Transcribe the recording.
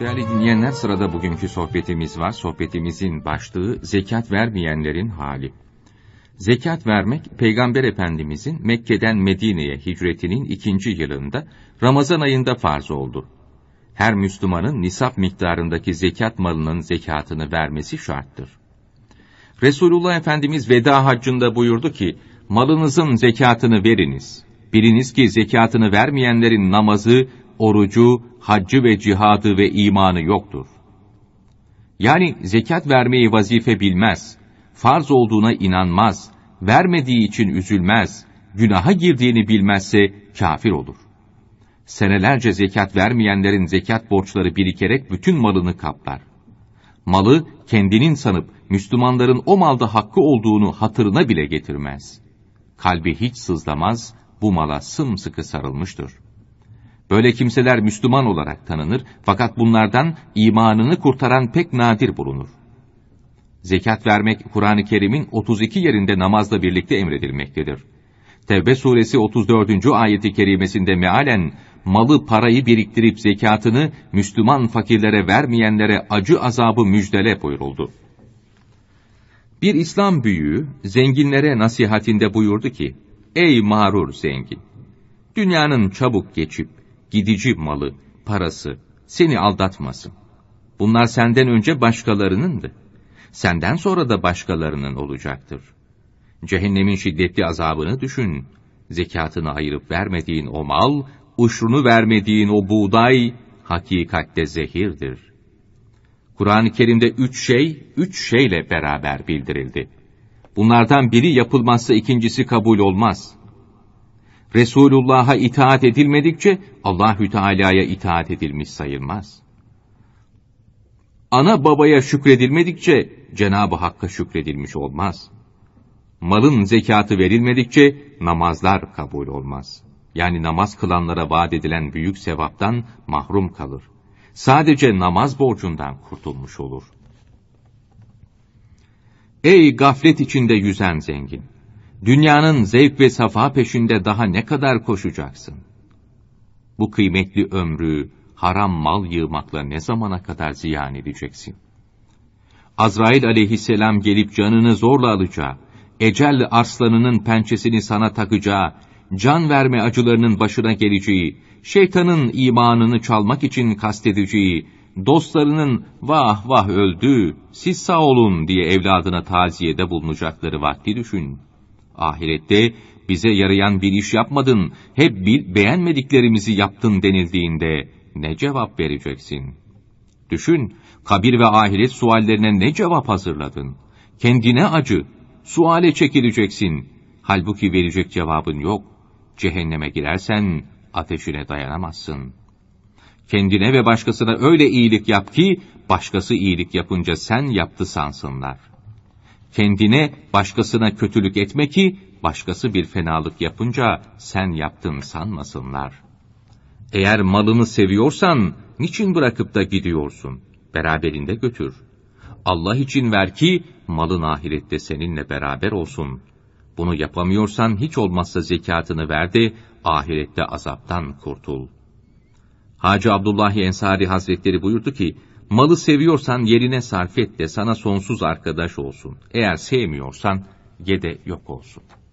Değerli dinleyenler sırada bugünkü sohbetimiz var. Sohbetimizin başlığı zekat vermeyenlerin hali. Zekat vermek Peygamber Efendimizin Mekke'den Medine'ye hicretinin ikinci yılında Ramazan ayında farz oldu. Her Müslümanın nisap miktarındaki zekat malının zekatını vermesi şarttır. Resulullah Efendimiz veda haccında buyurdu ki, malınızın zekatını veriniz. Biliniz ki zekatını vermeyenlerin namazı, orucu, haccı ve cihadı ve imanı yoktur. Yani zekat vermeyi vazife bilmez, farz olduğuna inanmaz, vermediği için üzülmez, günaha girdiğini bilmezse kafir olur. Senelerce zekat vermeyenlerin zekat borçları birikerek bütün malını kaplar. Malı kendinin sanıp Müslümanların o malda hakkı olduğunu hatırına bile getirmez. Kalbi hiç sızlamaz, bu mala sımsıkı sarılmıştır. Böyle kimseler Müslüman olarak tanınır fakat bunlardan imanını kurtaran pek nadir bulunur. Zekat vermek Kur'an-ı Kerim'in 32 yerinde namazla birlikte emredilmektedir. Tevbe suresi 34. ayeti kerimesinde mealen malı parayı biriktirip zekatını Müslüman fakirlere vermeyenlere acı azabı müjdele buyuruldu. Bir İslam büyüğü zenginlere nasihatinde buyurdu ki, Ey mağrur zengin! Dünyanın çabuk geçip gidici malı, parası seni aldatmasın. Bunlar senden önce başkalarınındı. Senden sonra da başkalarının olacaktır. Cehennemin şiddetli azabını düşün. Zekatını ayırıp vermediğin o mal, uşrunu vermediğin o buğday, hakikatte zehirdir. Kur'an-ı Kerim'de üç şey, üç şeyle beraber bildirildi. Bunlardan biri yapılmazsa ikincisi kabul olmaz. Resulullah'a itaat edilmedikçe Allahü Teala'ya itaat edilmiş sayılmaz. Ana babaya şükredilmedikçe Cenab-ı Hakk'a şükredilmiş olmaz. Malın zekatı verilmedikçe namazlar kabul olmaz. Yani namaz kılanlara vaat edilen büyük sevaptan mahrum kalır. Sadece namaz borcundan kurtulmuş olur. Ey gaflet içinde yüzen zengin! Dünyanın zevk ve safa peşinde daha ne kadar koşacaksın? Bu kıymetli ömrü haram mal yığmakla ne zamana kadar ziyan edeceksin? Azrail aleyhisselam gelip canını zorla alacağı, ecel arslanının pençesini sana takacağı, can verme acılarının başına geleceği, şeytanın imanını çalmak için kastedeceği, dostlarının vah vah öldü, siz sağ olun diye evladına taziyede bulunacakları vakti düşün. Ahirette bize yarayan bir iş yapmadın, hep bir beğenmediklerimizi yaptın denildiğinde ne cevap vereceksin? Düşün, kabir ve ahiret suallerine ne cevap hazırladın? Kendine acı, suale çekileceksin. Halbuki verecek cevabın yok. Cehenneme girersen ateşine dayanamazsın. Kendine ve başkasına öyle iyilik yap ki, başkası iyilik yapınca sen yaptı sansınlar. Kendine, başkasına kötülük etme ki, başkası bir fenalık yapınca sen yaptın sanmasınlar. Eğer malını seviyorsan, niçin bırakıp da gidiyorsun? Beraberinde götür. Allah için ver ki, malın ahirette seninle beraber olsun. Bunu yapamıyorsan hiç olmazsa zekatını ver de, ahirette azaptan kurtul. Hacı Abdullahi Ensari Hazretleri buyurdu ki, malı seviyorsan yerine sarf et de sana sonsuz arkadaş olsun. Eğer sevmiyorsan, ye de yok olsun.''